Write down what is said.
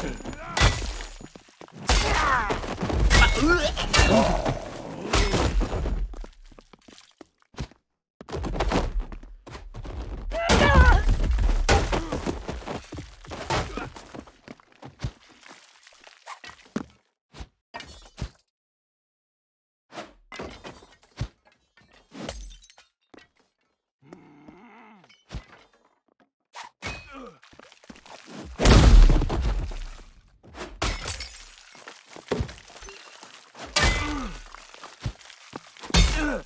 うわ。っ Yeah.